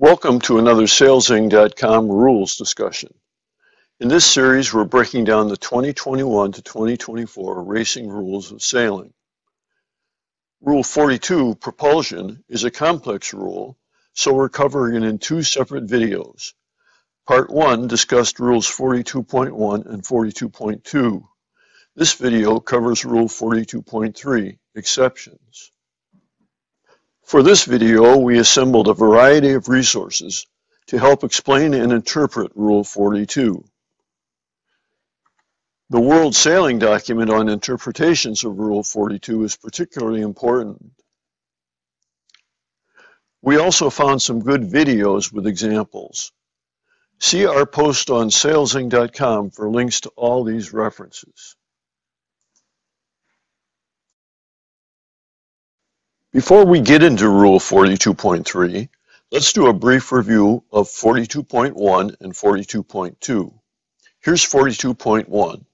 Welcome to another SailZing.com rules discussion. In this series, we're breaking down the 2021 to 2024 racing rules of sailing. Rule 42, propulsion, is a complex rule, so we're covering it in two separate videos. Part 1 discussed rules 42.1 and 42.2. This video covers rule 42.3, exceptions. For this video, we assembled a variety of resources to help explain and interpret Rule 42. The World Sailing document on interpretations of Rule 42 is particularly important. We also found some good videos with examples. See our post on SailZing.com for links to all these references. Before we get into Rule 42.3, let's do a brief review of 42.1 and 42.2. Here's 42.1.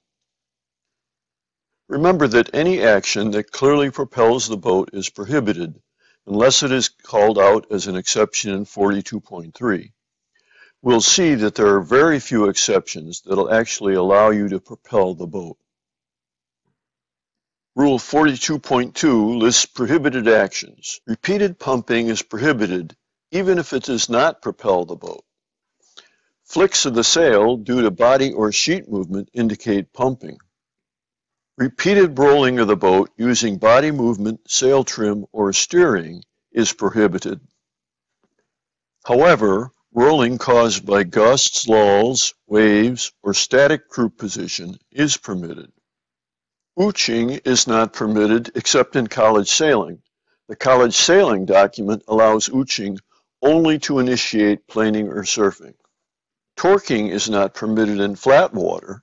Remember that any action that clearly propels the boat is prohibited unless it is called out as an exception in 42.3. We'll see that there are very few exceptions that'll actually allow you to propel the boat. Rule 42.2 lists prohibited actions. Repeated pumping is prohibited even if it does not propel the boat. Flicks of the sail due to body or sheet movement indicate pumping. Repeated rolling of the boat using body movement, sail trim, or steering is prohibited. However, rolling caused by gusts, lulls, waves, or static crew position is permitted. Ooching is not permitted except in college sailing. The college sailing document allows ooching only to initiate planing or surfing. Torquing is not permitted in flat water,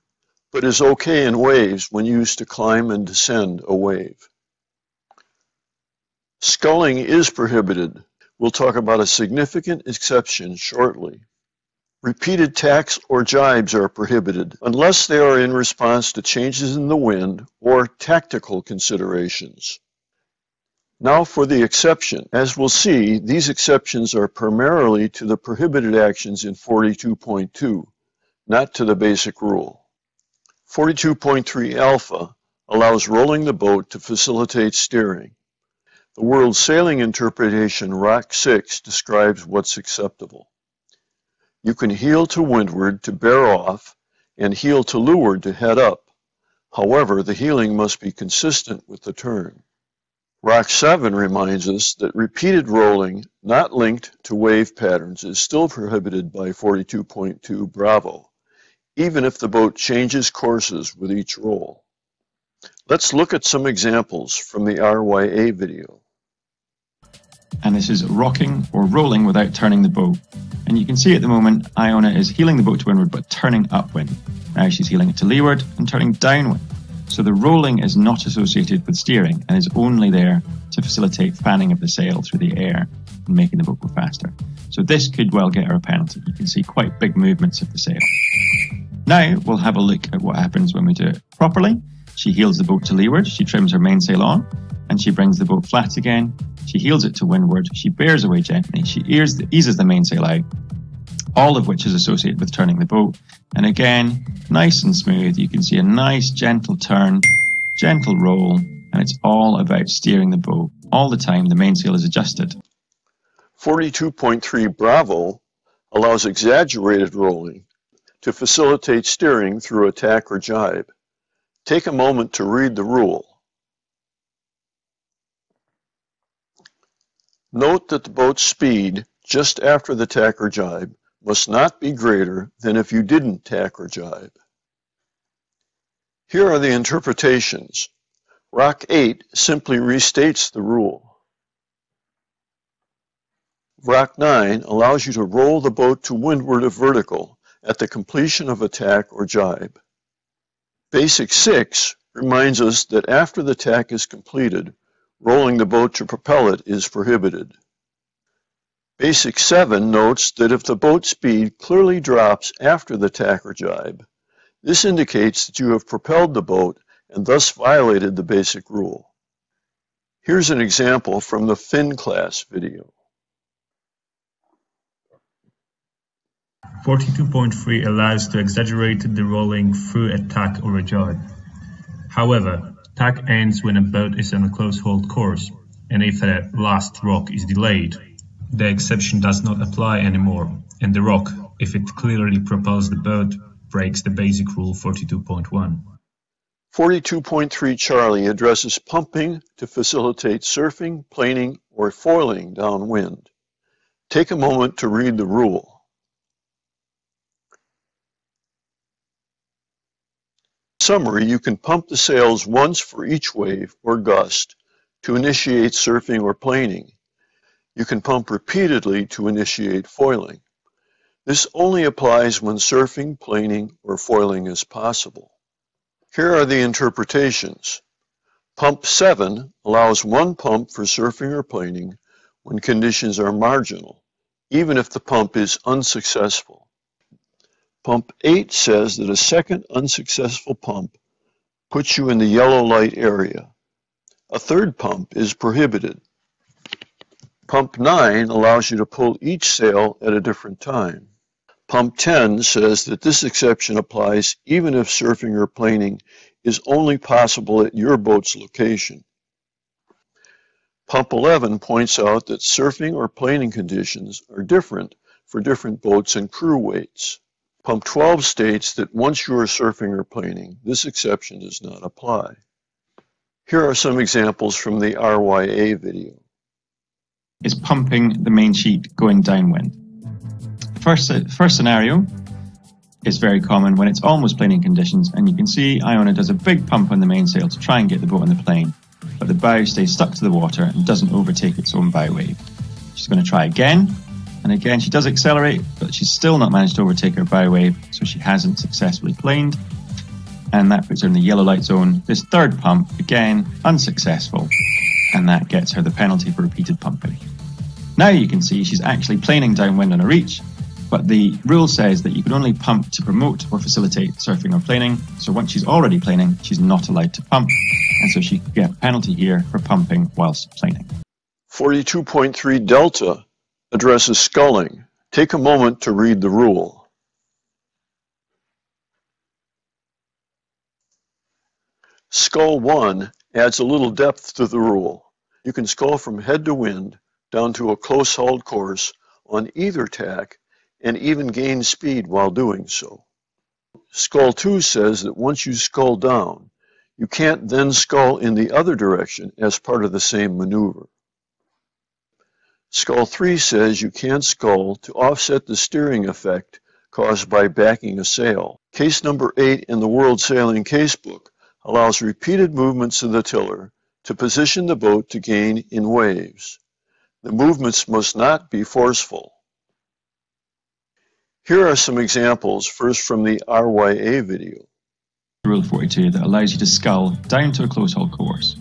but is okay in waves when used to climb and descend a wave. Sculling is prohibited. We'll talk about a significant exception shortly. Repeated tacks or jibes are prohibited unless they are in response to changes in the wind or tactical considerations. Now for the exception. As we'll see, these exceptions are primarily to the prohibited actions in 42.2, not to the basic rule. 42.3 alpha allows rolling the boat to facilitate steering. The World Sailing Interpretation Rock 6 describes what's acceptable. You can heel to windward to bear off and heel to leeward to head up. However, the heeling must be consistent with the turn. Rock 7 reminds us that repeated rolling not linked to wave patterns is still prohibited by 42.2 Bravo, even if the boat changes courses with each roll. Let's look at some examples from the RYA video and this is rocking or rolling without turning the boat. And you can see at the moment, Iona is heeling the boat to windward but turning upwind. Now she's heeling it to leeward and turning downwind. So the rolling is not associated with steering and is only there to facilitate fanning of the sail through the air and making the boat go faster. So this could well get her a penalty. You can see quite big movements of the sail. Now we'll have a look at what happens when we do it properly. She heels the boat to leeward, she trims her mainsail on, and she brings the boat flat again. She heels it to windward. She bears away gently. She eases the mainsail out, all of which is associated with turning the boat. And again, nice and smooth. You can see a nice gentle turn, gentle roll, and it's all about steering the boat. All the time, the mainsail is adjusted. 42.3 Bravo allows exaggerated rolling to facilitate steering through a tack or jibe. Take a moment to read the rule. Note that the boat's speed just after the tack or jibe must not be greater than if you didn't tack or jibe. Here are the interpretations. Rock 8 simply restates the rule. Rock 9 allows you to roll the boat to windward of vertical at the completion of a tack or jibe. Basic 6 reminds us that after the tack is completed, Rolling the boat to propel it is prohibited. Basic 7 notes that if the boat speed clearly drops after the tack or jibe, this indicates that you have propelled the boat and thus violated the basic rule. Here's an example from the Finn class video. 42.3 allows to exaggerate the rolling through a tack or a jibe. However, tack ends when a boat is on a close-hauled course, and if a last rock is delayed, the exception does not apply anymore, and the rock, if it clearly propels the boat, breaks the basic rule 42.1. 42.3 Charlie addresses pumping to facilitate surfing, planing, or foiling downwind. Take a moment to read the rule. Summary, you can pump the sails once for each wave or gust to initiate surfing or planing. You can pump repeatedly to initiate foiling. This only applies when surfing, planing, or foiling is possible. Here are the interpretations. Pump 7 allows one pump for surfing or planing when conditions are marginal, even if the pump is unsuccessful. Pump 8 says that a second unsuccessful pump puts you in the yellow light area. A third pump is prohibited. Pump 9 allows you to pull each sail at a different time. Pump 10 says that this exception applies even if surfing or planing is only possible at your boat's location. Pump 11 points out that surfing or planing conditions are different for different boats and crew weights. Pump 12 states that once you are surfing or planing, this exception does not apply. Here are some examples from the RYA video. Is pumping the main sheet going downwind? First, uh, first scenario is very common when it's almost planing conditions and you can see Iona does a big pump on the mainsail to try and get the boat on the plane, but the bow stays stuck to the water and doesn't overtake its own bow wave. She's going to try again and again, she does accelerate, but she's still not managed to overtake her bow wave, so she hasn't successfully planed. And that puts her in the yellow light zone. This third pump, again, unsuccessful. And that gets her the penalty for repeated pumping. Now you can see she's actually planing downwind on a reach, but the rule says that you can only pump to promote or facilitate surfing or planing. So once she's already planing, she's not allowed to pump. And so she could get a penalty here for pumping whilst planing. 42.3 delta addresses sculling. Take a moment to read the rule. Scull 1 adds a little depth to the rule. You can scull from head to wind down to a close hauled course on either tack and even gain speed while doing so. Scull 2 says that once you scull down, you can't then scull in the other direction as part of the same maneuver. Scull 3 says you can't scull to offset the steering effect caused by backing a sail. Case number 8 in the World Sailing Casebook allows repeated movements of the tiller to position the boat to gain in waves. The movements must not be forceful. Here are some examples, first from the RYA video. Rule 42 that allows you to scull down to a close haul course.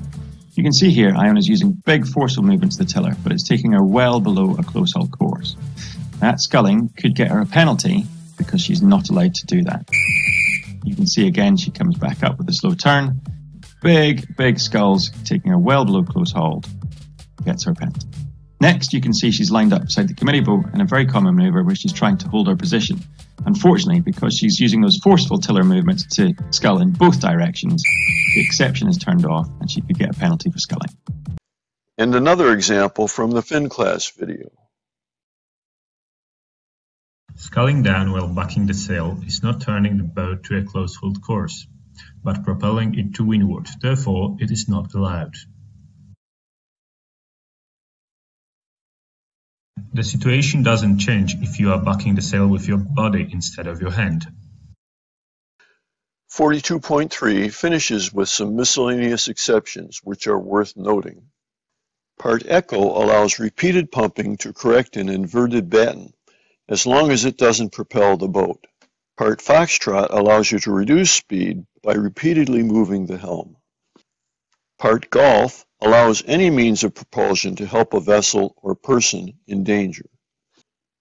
You can see here Iona is using big forceful movements to the tiller, but it's taking her well below a close haul course. That sculling could get her a penalty because she's not allowed to do that. You can see again she comes back up with a slow turn. Big, big sculls taking her well below close hauled gets her penalty. Next, you can see she's lined up beside the committee boat in a very common maneuver where she's trying to hold her position. Unfortunately, because she's using those forceful tiller movements to scull in both directions, the exception is turned off and she could get a penalty for sculling. And another example from the Finn class video. Sculling down while backing the sail is not turning the boat to a close-hauled course, but propelling it to windward, therefore it is not allowed. The situation doesn't change if you are backing the sail with your body instead of your hand. 42.3 finishes with some miscellaneous exceptions which are worth noting. Part Echo allows repeated pumping to correct an inverted batten as long as it doesn't propel the boat. Part Foxtrot allows you to reduce speed by repeatedly moving the helm. Part Golf allows any means of propulsion to help a vessel or person in danger.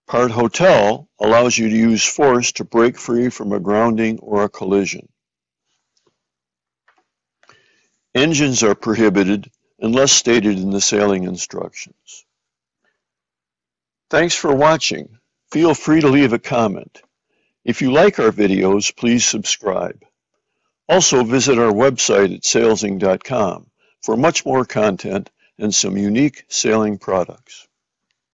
Part hotel allows you to use force to break free from a grounding or a collision. Engines are prohibited unless stated in the sailing instructions. Thanks for watching. Feel free to leave a comment. If you like our videos, please subscribe. Also visit our website at sailzing.com for much more content and some unique sailing products.